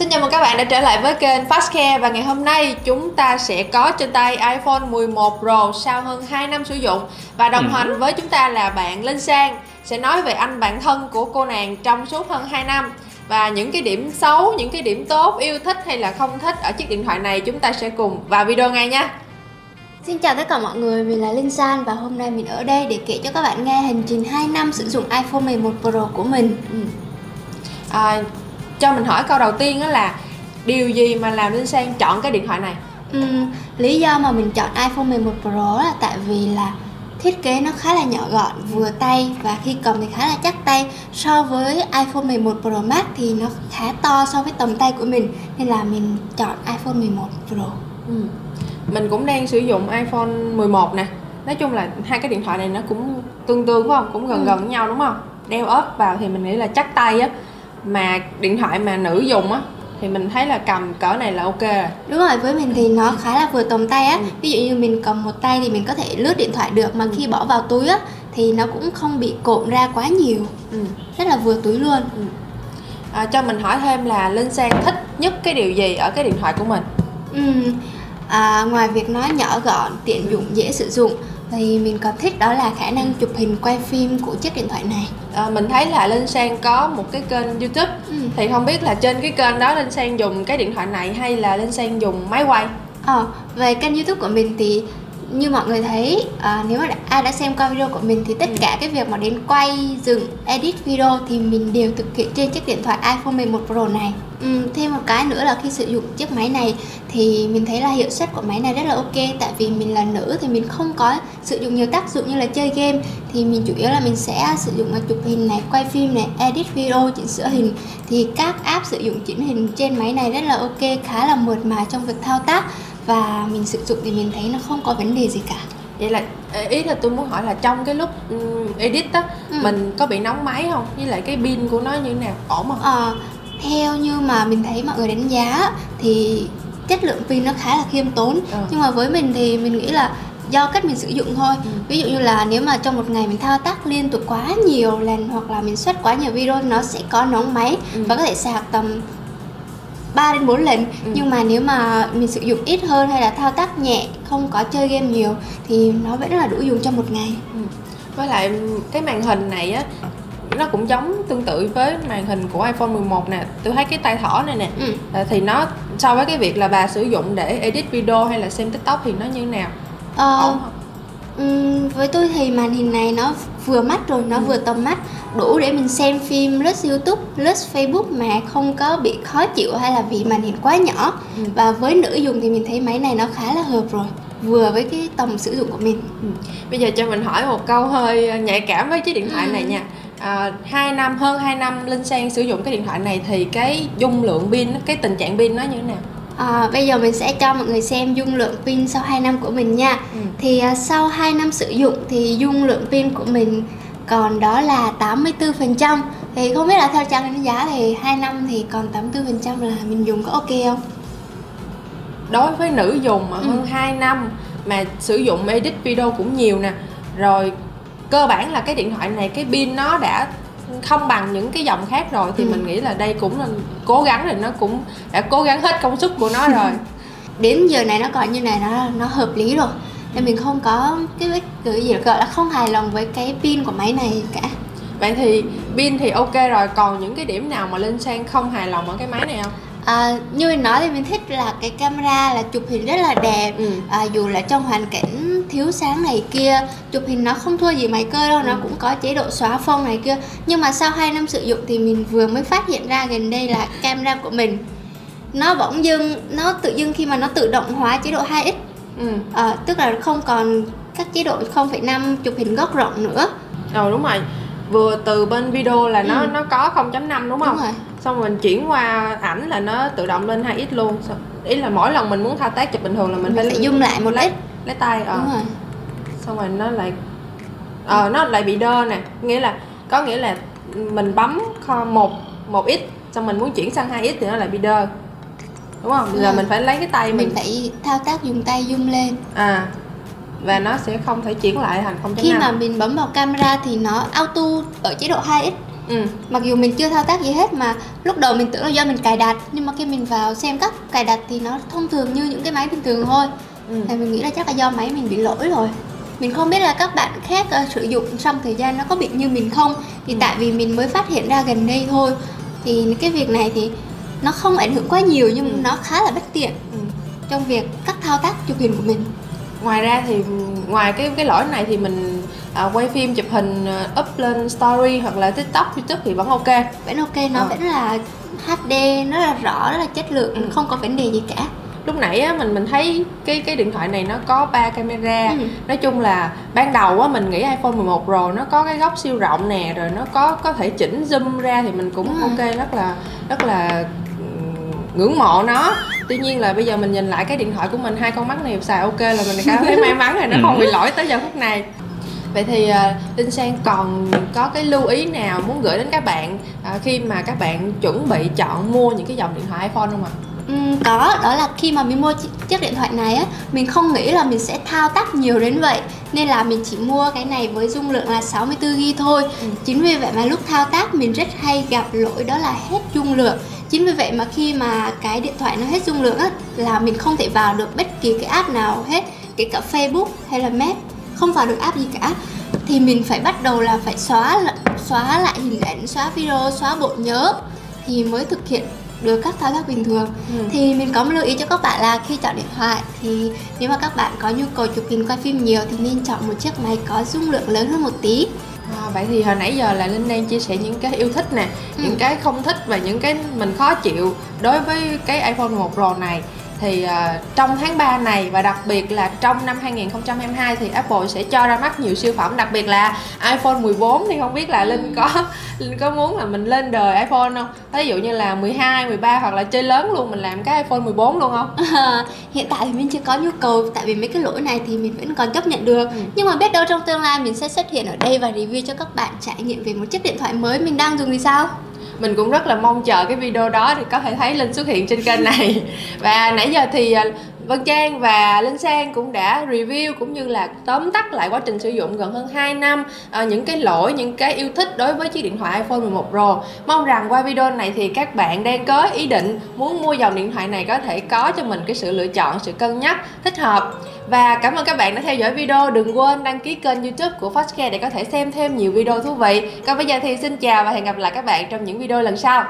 Xin chào mừng các bạn đã trở lại với kênh Fastcare và ngày hôm nay chúng ta sẽ có trên tay iPhone 11 Pro sau hơn 2 năm sử dụng và đồng Ừ. hành với chúng ta là bạn Linh Sang sẽ nói về anh bạn thân của cô nàng trong suốt hơn 2 năm và những cái điểm xấu, những cái điểm tốt, yêu thích hay là không thích ở chiếc điện thoại này chúng ta sẽ cùng vào video ngay nha. Xin chào tất cả mọi người, mình là Linh San và hôm nay mình ở đây để kể cho các bạn nghe hành trình 2 năm sử dụng iPhone 11 Pro của mình. À, cho mình hỏi câu đầu tiên đó là điều gì mà làm Linh Sang chọn cái điện thoại này? Ừm, lý do mà mình chọn iPhone 11 Pro là tại vì là thiết kế nó khá là nhỏ gọn, vừa tay và khi cầm thì khá là chắc tay. So với iPhone 11 Pro Max thì nó khá to so với tầm tay của mình nên là mình chọn iPhone 11 Pro. Ừ. Mình cũng đang sử dụng iPhone 11 nè Nói chung là hai cái điện thoại này nó cũng tương tương phải không? Cũng gần Ừ. gần với nhau đúng không? Đeo ốp vào thì mình nghĩ là chắc tay á Mà điện thoại mà nữ dùng á Thì mình thấy là cầm cỡ này là ok Đúng rồi, với mình thì nó khá là vừa tầm tay á Ừ. Ví dụ như mình cầm một tay thì mình có thể lướt điện thoại được Mà Ừ. khi bỏ vào túi á thì nó cũng không bị cộn ra quá nhiều ừ. Rất là vừa túi luôn à, Cho mình hỏi thêm là Linh Sang thích nhất cái điều gì ở cái điện thoại của mình? Ừm, à, ngoài việc nó nhỏ gọn, tiện dụng, dễ sử dụng thì mình còn thích đó là khả năng chụp hình quay phim của chiếc điện thoại này. À, mình thấy là Linh Sang có một cái kênh youtube Ừ. Thì không biết là trên cái kênh đó Linh Sang dùng cái điện thoại này hay là Linh Sang dùng máy quay? Ờ, về kênh YouTube của mình thì như mọi người thấy à, nếu mà đã, ai đã xem qua video của mình thì tất Ừ. cả cái việc mà đến quay, dựng, edit video thì mình đều thực hiện trên chiếc điện thoại iPhone 11 Pro này. Ừm, thêm một cái nữa là khi sử dụng chiếc máy này thì mình thấy là hiệu suất của máy này rất là ok tại vì mình là nữ thì mình không có sử dụng nhiều tác dụng như là chơi game thì mình chủ yếu là mình sẽ sử dụng chụp hình này, quay phim này, edit video, chỉnh sửa hình thì các app sử dụng chỉnh hình trên máy này rất là ok, khá là mượt mà trong việc thao tác và mình sử dụng thì mình thấy nó không có vấn đề gì cả Vậy là ý là tôi muốn hỏi là trong cái lúc ừm, edit á Ừ. mình có bị nóng máy không? Với lại cái pin của nó như thế nào? Ổn không? Ờ, theo như mà mình thấy mọi người đánh giá thì chất lượng pin nó khá là khiêm tốn Ờ. nhưng mà với mình thì mình nghĩ là do cách mình sử dụng thôi Ừ. ví dụ như là nếu mà trong một ngày mình thao tác liên tục quá nhiều lần hoặc là mình xuất quá nhiều video nó sẽ có nóng máy Ừ. và có thể sạc tầm 3 đến 4 lần Ừ. nhưng mà nếu mà mình sử dụng ít hơn hay là thao tác nhẹ không có chơi game nhiều thì nó vẫn là đủ dùng trong một ngày Ừ. Với lại cái màn hình này á nó cũng giống tương tự với màn hình của iPhone 11 nè tôi thấy cái tay thỏ này nè ừ. à, thì nó so với cái việc là bà sử dụng để edit video hay là xem tiktok thì nó như thế nào Ờ, ổn không Ừm, với tôi thì màn hình này nó vừa mắt rồi, nó Ừ. vừa tầm mắt đủ để mình xem phim, lướt YouTube, lướt Facebook mà không có bị khó chịu hay là vì màn hình quá nhỏ. Ừ. Và với nữ dùng thì mình thấy máy này nó khá là hợp rồi, vừa với cái tầm sử dụng của mình. Ừ. bây giờ cho mình hỏi một câu hơi ờ, nhạy cảm với chiếc điện thoại Ừ. này nha à, 2 năm hơn 2 năm linh sang sử dụng cái điện thoại này thì cái dung lượng pin cái tình trạng pin nó như thế nào À, bây giờ mình sẽ cho mọi người xem dung lượng pin sau 2 năm của mình nha. Ừ. Thì à, sau 2 năm sử dụng thì dung lượng pin của mình còn đó là 84%. Thì không biết là theo trang đánh giá thì 2 năm thì còn 84% là mình dùng có ok không? đối với nữ dùng mà Ừ. hơn 2 năm mà sử dụng edit video cũng nhiều nè rồi cơ bản là cái điện thoại này cái pin nó đã không bằng những cái dòng khác rồi thì Ừ. mình nghĩ là đây cũng là cố gắng thì nó cũng đã cố gắng hết công suất của nó rồi. Đến giờ này nó còn như này nó nó hợp lý rồi. Nên mình không có cái cái cái gì gọi là không hài lòng với cái pin của máy này cả. Vậy thì pin thì ok rồi còn những cái điểm nào mà linh sang không hài lòng ở cái máy này không à, như mình nói thì mình thích là cái camera là chụp hình rất là đẹp. Ừ. à, dù là trong hoàn cảnh thiếu sáng này kia chụp hình nó không thua gì máy cơ đâu nó Ừ. cũng có chế độ xóa phông này kia. Nhưng mà sau 2 năm sử dụng thì mình vừa mới phát hiện ra gần đây là camera của mình nó bỗng dưng nó tự dưng khi mà nó tự động hóa chế độ 2x ừ. À, tức là không còn các chế độ 0,5 chụp hình góc rộng nữa. Rồi đúng rồi vừa từ bên video là nó Ừ. nó có 0.5 đúng không? Đúng rồi. xong mình chuyển qua ảnh là nó tự động lên 2x luôn. Ý là mỗi lần mình muốn thao tác chụp bình thường là mình, mình phải zoom lại một lấy ít. lấy tay ờ. Đúng rồi. Xong rồi nó lại ờ nó lại bị đơ nè. Nghĩa là có nghĩa là mình bấm một một x xong mình muốn chuyển sang 2x thì nó lại bị đơ. Đúng không? Đúng giờ rồi. mình phải lấy cái tay mình, mình phải thao tác dùng tay zoom lên. À và nó sẽ không thể chuyển lại thành 0.5 khi mà mình bấm vào camera thì nó auto ở chế độ 2x ừ. mặc dù mình chưa thao tác gì hết mà lúc đầu mình tưởng là do mình cài đặt nhưng mà khi mình vào xem cách cài đặt thì nó thông thường như những cái máy bình thường thôi ừ. thì mình nghĩ là chắc là do máy mình bị lỗi rồi mình không biết là các bạn khác uh, sử dụng trong thời gian nó có bị như mình không thì ừ. tại vì mình mới phát hiện ra gần đây thôi thì cái việc này thì nó không ảnh hưởng quá nhiều nhưng ừ. nó khá là bất tiện ừ. trong việc các thao tác chụp hình của mình ngoài ra thì ngoài cái cái lỗi này thì mình à, quay phim chụp hình uh, up lên story hoặc là tiktok youtube thì vẫn ok vẫn ok nó à. vẫn là hd nó là rõ rất là chất lượng ừ. không có vấn đề gì cả lúc nãy á, mình mình thấy cái cái điện thoại này nó có ba camera ừ. nói chung là ban đầu á mình nghĩ iPhone 11 Pro nó có cái góc siêu rộng nè rồi nó có có thể chỉnh zoom ra thì mình cũng ừ. ok rất là rất là ngưỡng mộ nó tuy nhiên là bây giờ mình nhìn lại cái điện thoại của mình hai con mắt này xài ok là mình cảm thấy may mắn là nó không bị lỗi tới giờ phút này. Vậy thì uh, linh sang còn có cái lưu ý nào muốn gửi đến các bạn uh, khi mà các bạn chuẩn bị chọn mua những cái dòng điện thoại iphone không ạ? Ừ, có. Đó là khi mà mình mua chiếc điện thoại này á mình không nghĩ là mình sẽ thao tác nhiều đến vậy. Nên là mình chỉ mua cái này với dung lượng là 64 GB thôi. Ừ. chính vì vậy mà lúc thao tác mình rất hay gặp lỗi đó là hết dung lượng chính vì vậy mà khi mà cái điện thoại nó hết dung lượng á là mình không thể vào được bất kỳ cái app nào hết kể cả Facebook hay là Map không vào được app gì cả. Thì mình phải bắt đầu là phải xóa xóa lại hình ảnh xóa video xóa bộ nhớ thì mới thực hiện được các thao tác bình thường. Ừ. thì mình có một lưu ý cho các bạn là khi chọn điện thoại thì nếu mà các bạn có nhu cầu chụp hình quay phim nhiều thì nên chọn một chiếc máy có dung lượng lớn hơn một tí À, vậy thì hồi nãy giờ là linh đang chia sẻ những cái yêu thích nè ừ. những cái không thích và những cái mình khó chịu đối với cái iPhone 11 Pro này thì uh, trong tháng 3 này và đặc biệt là trong năm 2022 thì Apple sẽ cho ra mắt nhiều siêu phẩm đặc biệt là iPhone 14 thì không biết là Linh có Linh có muốn là mình lên đời iPhone không? Ví dụ như là 12, 13 hoặc là chơi lớn luôn mình làm cái iPhone 14 luôn không? À, hiện tại thì mình chưa có nhu cầu tại vì mấy cái lỗi này thì mình vẫn còn chấp nhận được ừ. nhưng mà biết đâu trong tương lai mình sẽ xuất hiện ở đây và review cho các bạn trải nghiệm về một chiếc điện thoại mới mình đang dùng thì sao? Mình cũng rất là mong chờ cái video đó thì có thể thấy linh xuất hiện trên kênh này. Và nãy giờ thì à, Vân Trang và Linh Sang cũng đã review cũng như là tóm tắt lại quá trình sử dụng gần hơn 2 năm à, những cái lỗi, những cái yêu thích đối với chiếc điện thoại iPhone 11 Pro. Mong rằng qua video này thì các bạn đang có ý định muốn mua dòng điện thoại này có thể có cho mình cái sự lựa chọn, sự cân nhắc thích hợp. Và cảm ơn các bạn đã theo dõi video. Đừng quên đăng ký kênh YouTube của Foxcare để có thể xem thêm nhiều video thú vị. Còn bây giờ thì xin chào và hẹn gặp lại các bạn trong những video lần sau.